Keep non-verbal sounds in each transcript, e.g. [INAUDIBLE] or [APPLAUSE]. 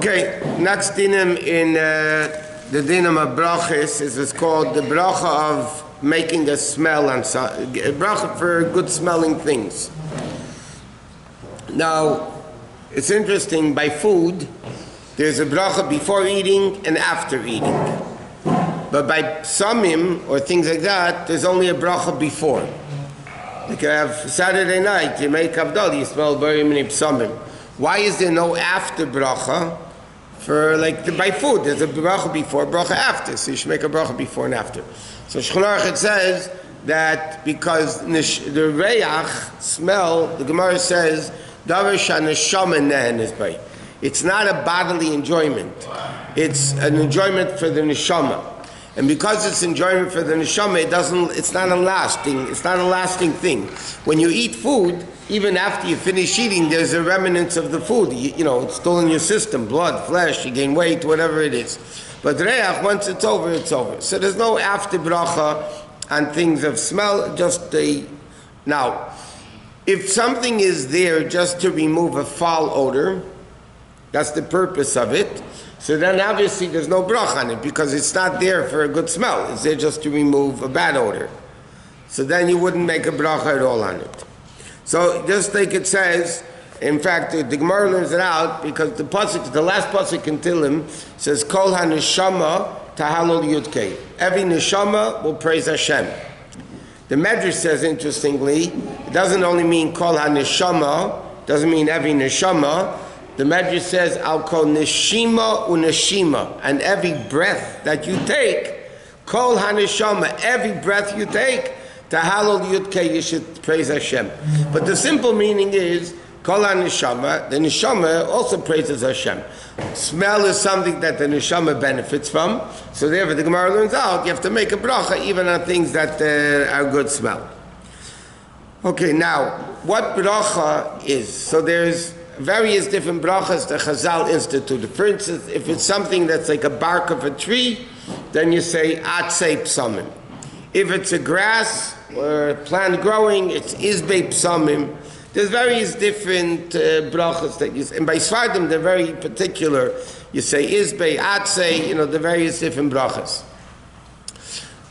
Okay, next dinim in uh, the dinim of brachis is called the bracha of making a smell and so, bracha for good smelling things. Now, it's interesting by food, there's a bracha before eating and after eating. But by samim or things like that, there's only a bracha before. Like you have Saturday night, you make Havdalah, you smell very many psamim. Why is there no after bracha? For like the, by food, there's a bracha before, bracha after. So you should make a bracha before and after. So Shulchan says that because nish, the reyach smell, the Gemara says davar. It's not a bodily enjoyment. It's an enjoyment for the neshama. And because it's enjoyment for the neshama, it doesn't, it's not a lasting, it's not a lasting thing. When you eat food, even after you finish eating, there's a remnants of the food. You, you know, it's still in your system, blood, flesh, you gain weight, whatever it is. But reyach, once it's over, it's over. So there's no after bracha on things of smell, just the, now, if something is there just to remove a foul odor, that's the purpose of it. So then obviously there's no brach on it because it's not there for a good smell. It's there just to remove a bad odor. So then you wouldn't make a bracha at all on it. So just like it says, in fact, the, Gemara learns it out because the pasuk, the last pasuk in Tilim says, "Kol haneshama tahalol yudkei." Every neshama will praise Hashem. The Medrash says, interestingly, it doesn't only mean kol haneshama, doesn't mean every neshama. The Medrash says, I'll call neshima uneshima, and every breath that you take, kol haneshama, every breath you take, tahalol yudke, you should praise Hashem. But the simple meaning is, kol haneshama, the neshama also praises Hashem. Smell is something that the neshama benefits from, so therefore the Gemara learns out, you have to make a bracha even on things that uh, are good smell. Okay, now, what bracha is? So there's various different brachas the Chazal instituted. For instance, if it's something that's like a bark of a tree, then you say atzei psamim. If it's a grass or plant growing, it's izbei psamim. There's various different uh, brachas that you say, and by Sefardim they're very particular. You say izbei, atzei, you know, the various different brachas.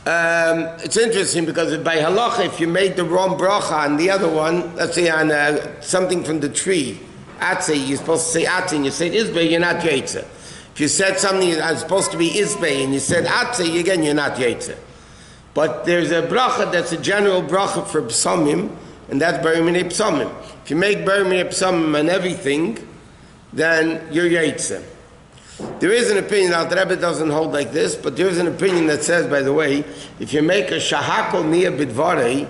Um, it's interesting because by halacha, if you made the wrong bracha on the other one, let's say on uh, something from the tree, Atze, you're supposed to say Atze, and you said Izbei, you're not Yaitze. If you said something that's supposed to be Izbei, and you said Atze, again, you're not Yaitze. But there's a bracha that's a general bracha for psalmim, and that's Barimine psalmim. If you make Barimine psalmim on everything, then you're Yaitze. There is an opinion, now the Rebbe doesn't hold like this, but there is an opinion that says, by the way, if you make a shahakol niya bidvarei,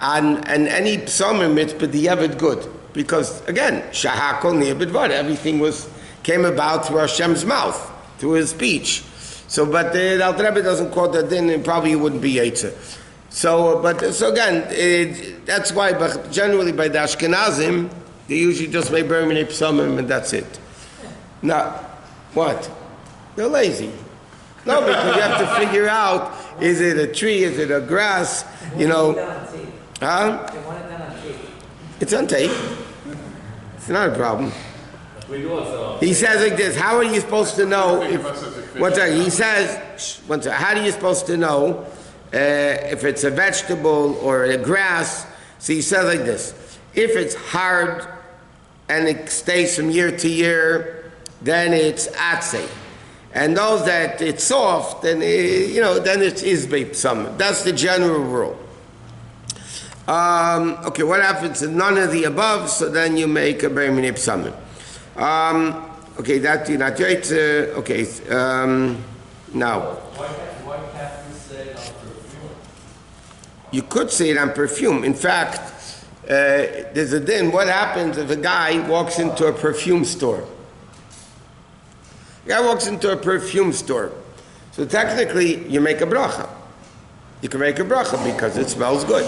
and, and any psalmim, it's b'diavad good. Because again, shahakol niya bidvar, everything was came about through Hashem's mouth, through His speech. So, but the Alter Rebbe doesn't quote that. Then it probably wouldn't be Yaitze. So, uh, but uh, so again, it, that's why. But generally, by the Ashkenazim, they usually just make Berminei Psalmim and that's it. Now, what? They're lazy. No, because you have to figure out: is it a tree? Is it a grass? You know, huh? It's on tape. It's not a problem. He says like this: How are you supposed to know? If, one second. He says, one second. How are you supposed to know uh, if it's a vegetable or a grass? So he says like this: If it's hard and it stays from year to year, then it's atze. And those that it's soft, then it, you know, then it's isbei some. That's the general rule. Um, okay, what happens if none of the above? So then you make a Berminip Summit. Um, okay, that you not yet. Uh, okay, um, now. You could say it on perfume. In fact, uh, there's a din. What happens if a guy walks into a perfume store? A guy walks into a perfume store. So technically, you make a bracha. You can make a bracha because it smells good.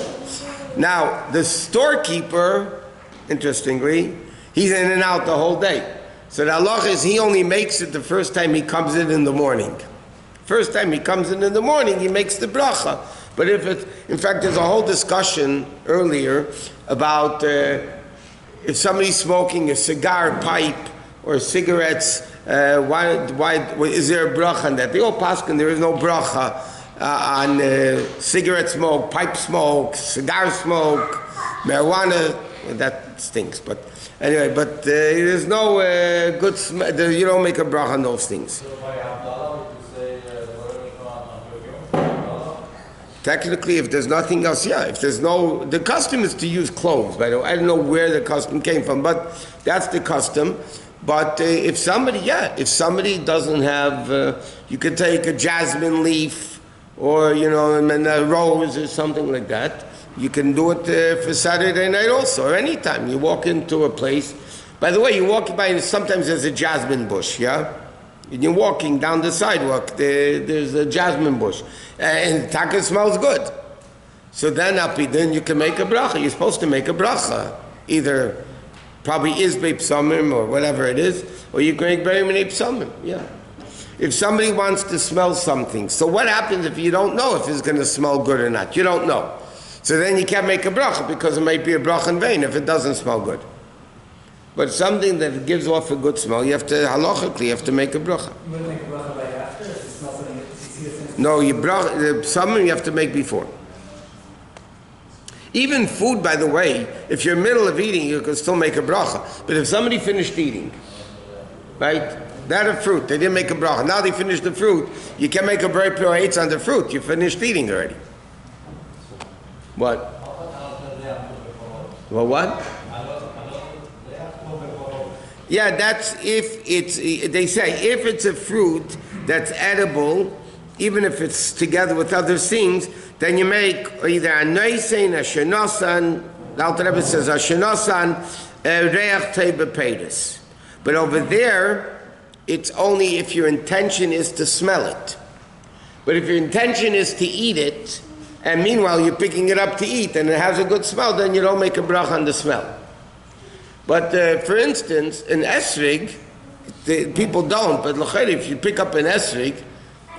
Now, the storekeeper, interestingly, he's in and out the whole day. So the halach is he only makes it the first time he comes in in the morning. First time he comes in in the morning, he makes the bracha. But if it, in fact, there's a whole discussion earlier about uh, if somebody's smoking a cigar pipe or cigarettes, uh, why, why, is there a bracha on that? They all pass there is no bracha uh, on uh, cigarette smoke, pipe smoke, cigar smoke, marijuana. That stinks, but anyway, but uh, there's no uh, good, you don't make a bracha on those things. Technically, if there's nothing else, yeah. If there's no, the custom is to use cloves. By the way, I don't know where the custom came from, but that's the custom. But uh, if somebody, yeah, if somebody doesn't have, uh, you could take a jasmine leaf or you know, and a rose or something like that. You can do it uh, for Saturday night also, or anytime you walk into a place. By the way, you walk by, and sometimes there's a jasmine bush, yeah and you're walking down the sidewalk, there, there's a jasmine bush, and taka smells good. So then, then you can make a bracha. You're supposed to make a bracha, either probably is psalmim or whatever it is, or you can make very many psalmim. Yeah. If somebody wants to smell something, so what happens if you don't know if it's going to smell good or not? You don't know. So then you can't make a bracha because it might be a bracha in vain if it doesn't smell good. But something that gives off a good smell, you have to halachically you have to make a bracha. You make a bracha right after. If it smells something, no, you bracha. Something you have to make before. Even food, by the way, if you're in the middle of eating, you can still make a bracha. But if somebody finished eating, right? That a fruit, they didn't make a bracha. Now they finished the fruit. You can make a hates on the fruit. You finished eating already. What? Well, what? Yeah, that's if it's, they say, if it's a fruit that's edible, even if it's together with other things, then you make either a noisein, a shenosan, the Alter Rebbe says a shenosan, reach tebe But over there, it's only if your intention is to smell it. But if your intention is to eat it, and meanwhile you're picking it up to eat and it has a good smell, then you don't make a brach on the smell. But uh, for instance, in esrig, the, people don't. But if you pick up an esrig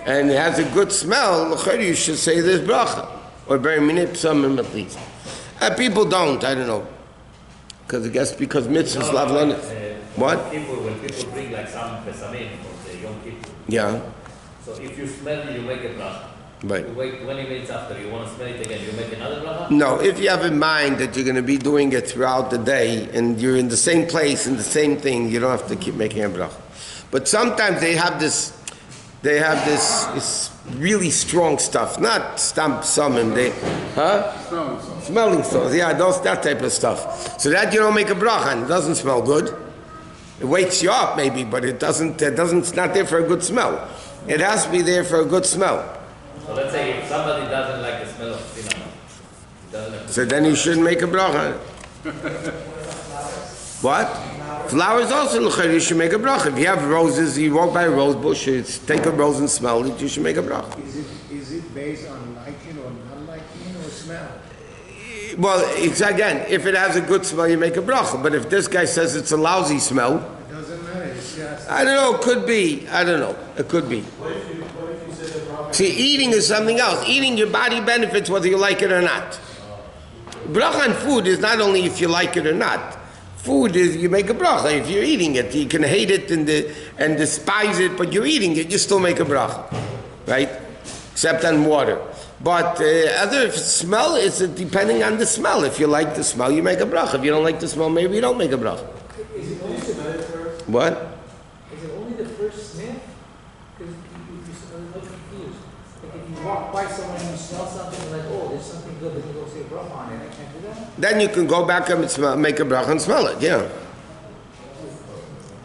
and it has a good smell, you should say this bracha or very minip some at least. Uh, people don't. I don't know. Because I guess because mitzvahs no, no, uh, What? People, when people bring like some pesamim for the young people. Yeah. So if you smell it, you make a bracha. Right. You wait 20 minutes after, you want to smell it again, you make another bracha? No, if you have in mind that you're going to be doing it throughout the day and you're in the same place and the same thing, you don't have to keep making a bracha. But sometimes they have this, they have this, this really strong stuff, not stamp summon, they, huh? Smelling sauce. Smelling sauce, yeah, those, that type of stuff. So that you don't make a bracha and it doesn't smell good. It wakes you up maybe, but it doesn't, it doesn't, it's not there for a good smell. It has to be there for a good smell. So let's say if somebody doesn't like the smell of cinnamon, like so then you shouldn't make a bracha. what? Flowers also you should make a bracha. If you have roses, you walk by a rose bush, you take a rose and smell it, you should make a bracha. Is it, is it based on liking or not liking or smell? Well, it's again, if it has a good smell, you make a bracha. But if this guy says it's a lousy smell, it doesn't matter. It's just I don't know. It could be. I don't know. It could be. See, eating is something else. Eating, your body benefits whether you like it or not. Bracha on food is not only if you like it or not. Food is you make a bracha. If you're eating it, you can hate it and, the, and despise it, but you're eating it, you still make a bracha, right? Except on water. But uh, other smell is depending on the smell. If you like the smell, you make a bracha. If you don't like the smell, maybe you don't make a bracha. Is it only the first? What? Is it only the first sniff? Because you, you, you, walk by someone and you smell something like, oh, there's something good, then you go say a bracha on it. I can't do that. Then you can go back and smell, make a bracha and smell it. Yeah.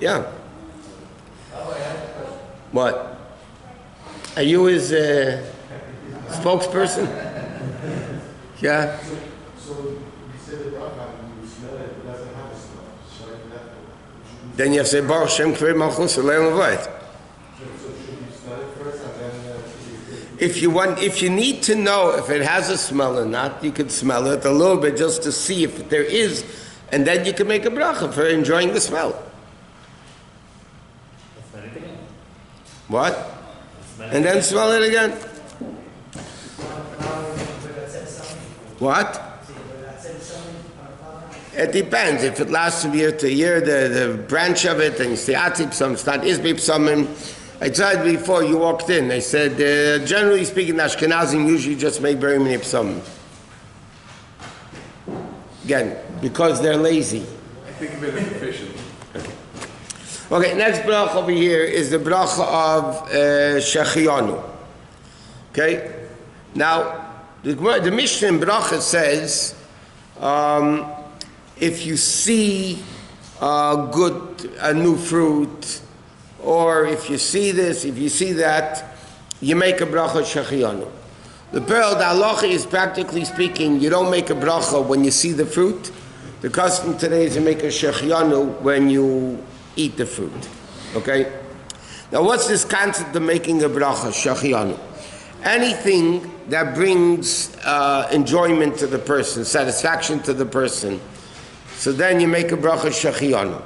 Yeah. What? Are you his uh, spokesperson? [LAUGHS] Yeah. So you say the bracha and you smell it, it doesn't have a smell. Then you have to say Baruch Shem K'vod Malchuso L'olam Va'ed. If you want, if you need to know if it has a smell or not, you can smell it a little bit just to see if there is, and then you can make a bracha for enjoying the smell. What? And then smell it again. What? It depends. If it lasts from year to year, the, the branch of it, and you say atip some, not isbip psalmim. I tried before you walked in. I said, uh, generally speaking, Ashkenazim usually just make very many psalmim. Again, because they're lazy. I think of it as efficient. Okay, next bracha over here is the bracha of uh, Shechianu. Okay? Now, the, the Mishnah in bracha says, um, if you see a good, a new fruit, or if you see this, if you see that, you make a bracha Shechianu. The pearl, the halacha is practically speaking, you don't make a bracha when you see the fruit. The custom today is to make a shechianu when you eat the fruit. Okay? Now, what's this concept of making a bracha, shechianu? Anything that brings uh, enjoyment to the person, satisfaction to the person. So then you make a bracha shechianu.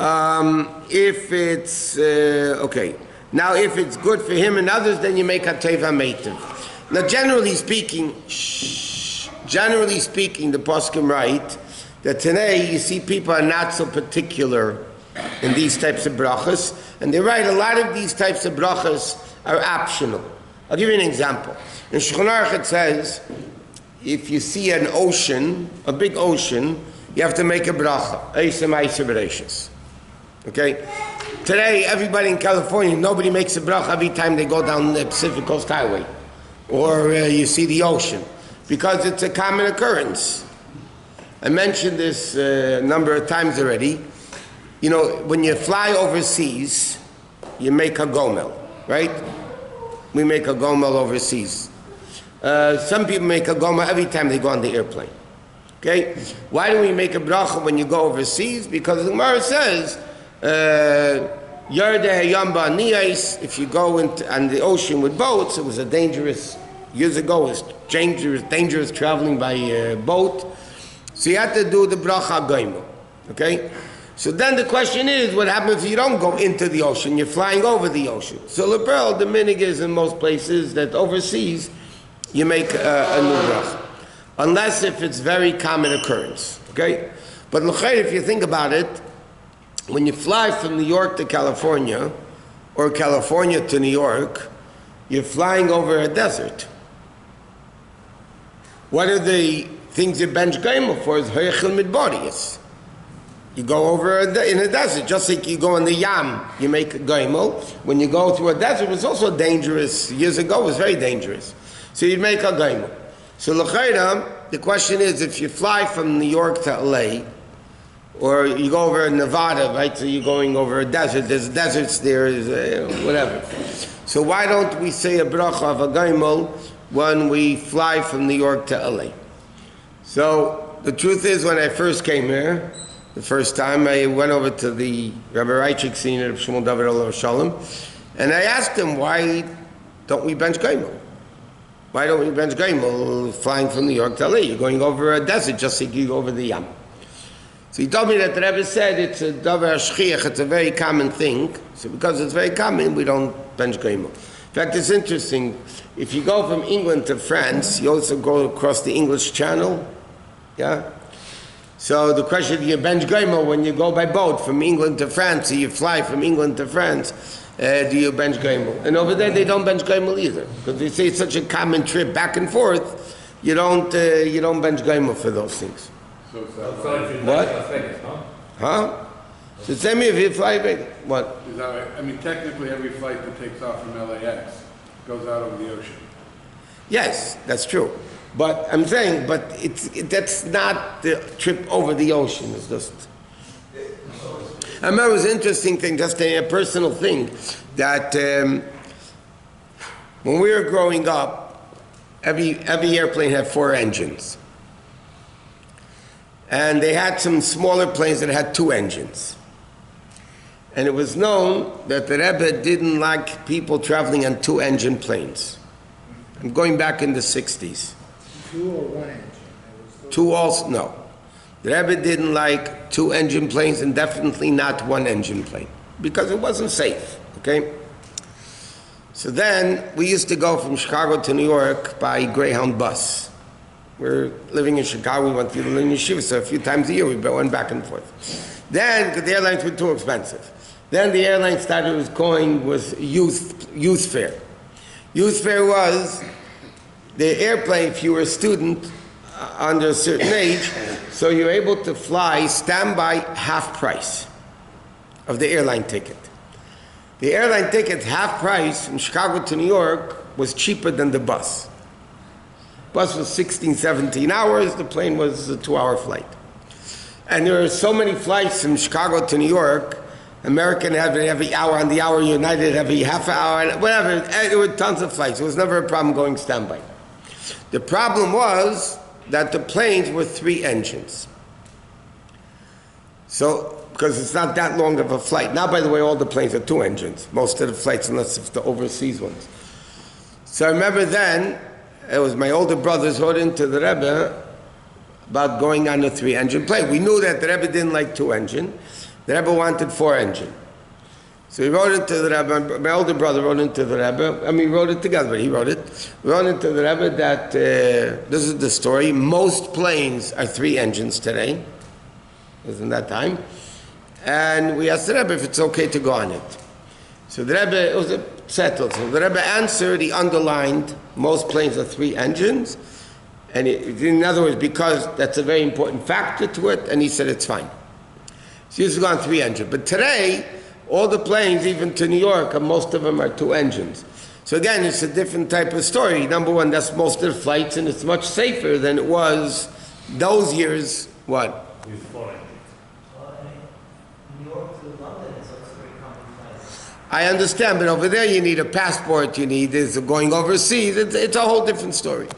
Um, if it's uh, okay, now if it's good for him and others, then you make a teva meitiv. Now, generally speaking, shh, generally speaking, the poskim write that today you see people are not so particular in these types of brachas, and they write a lot of these types of brachas are optional. I'll give you an example. In Shulchan it says, if you see an ocean, a big ocean, you have to make a bracha. Okay? Today, everybody in California, nobody makes a bracha every time they go down the Pacific Coast Highway or uh, you see the ocean because it's a common occurrence. I mentioned this uh, a number of times already. You know, when you fly overseas, you make a gomel, right? We make a gomel overseas. Uh, some people make a gomel every time they go on the airplane. Okay? Why do we make a bracha when you go overseas? Because the Gemara says, uh, if you go into, on the ocean with boats, it was a dangerous, years ago, it was dangerous, dangerous traveling by uh, boat. So you have to do the bracha goimel. Okay? So then the question is, what happens if you don't go into the ocean? You're flying over the ocean. So Lebrel, the minig is in most places that overseas, you make uh, a new bracha. Unless if it's very common occurrence. Okay? But if you think about it, when you fly from New York to California, or California to New York, you're flying over a desert. What are the things you bench gaimel for? Is heichel midbariyas. You go over in a desert, just like you go in the yam, you make a gaimel. When you go through a desert, it was also dangerous. Years ago, it was very dangerous. So you make a gaimel. So the question is, if you fly from New York to LA, or you go over Nevada, right? So you're going over a desert. There's deserts there, is uh, whatever. So why don't we say a bracha of a gaimel when we fly from New York to LA? So the truth is, when I first came here, the first time I went over to the Rabbi Raichik senior of Shmuel David Olav Shalom, and I asked him, why don't we bench gaimel? Why don't we bench gaimel flying from New York to LA? You're going over a desert just like you go over the Yam. So he told me that the Rebbe said it's a davar shchiach, it's a very common thing. So because it's very common, we don't bench gaimel. In fact, it's interesting. If you go from England to France, you also go across the English Channel. Yeah. So the question: you bench gaimel when you go by boat from England to France? Or you fly from England to France? Uh, do you bench gaimel? And over there, they don't bench gaimel either because they say it's such a common trip back and forth. You don't uh, you don't bench for those things. So it's So if you What? like Las Vegas, no? Huh? So tell me if you fly back. What? Is that right? I mean, technically, every flight that takes off from LAX goes out over the ocean. Yes, that's true. But I'm saying, but it's it, that's not the trip over the ocean. It's just. I remember it was an interesting thing, just a, a personal thing, that um, when we were growing up, every every airplane had four engines, and they had some smaller planes that had two engines. And it was known that the Rebbe didn't like people traveling on two engine planes. I'm going back in the 60s. Two or one engine? Two also, no. The Rebbe didn't like two engine planes and definitely not one engine plane because it wasn't safe, okay? So then we used to go from Chicago to New York by Greyhound bus. We're living in Chicago, we want to in yeshiva, so a few times a year we went back and forth. Then, 'cause the airlines were too expensive. Then the airline started was going with youth, youth fare. Youth fare was the airplane, if you were a student uh, under a certain age, so you're able to fly standby half price of the airline ticket. The airline ticket, half price from Chicago to New York, was cheaper than the bus. Bus was 16, 17 hours, the plane was a two hour flight. And there were so many flights from Chicago to New York. American had every hour on the hour, United every half hour, whatever. There were tons of flights. It was never a problem going standby. The problem was that the planes were three engines. So, because it's not that long of a flight. Now, by the way, all the planes are two engines. Most of the flights, unless it's the overseas ones. So I remember then, it was my older brothers wrote into the Rebbe about going on a three-engine plane. We knew that the Rebbe didn't like two-engine. The Rebbe wanted four-engine. So he wrote into the Rebbe, my older brother wrote into the Rebbe, I mean, we wrote it together, but he wrote it. We wrote into the Rebbe that, uh, this is the story, most planes are three engines today. It in that time. And we asked the Rebbe if it's okay to go on it. So the Rebbe, it was a settled. So the Rebbe answered, he underlined, most planes are three engines. And he, in other words, because that's a very important factor to it, and he said it's fine. So used to go on three engine. But today, all the planes, even to New York, most of them are two engines. So again, it's a different type of story. Number one, that's most of the flights, and it's much safer than it was those years. What? With I understand, but over there you need a passport, you need is going overseas. It's, it's a whole different story.